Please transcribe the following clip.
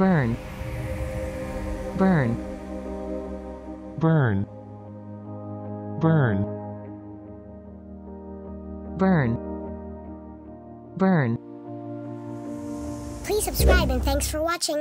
burn. Burn. Burn. Burn. Burn. Burn. Please subscribe and thanks for watching.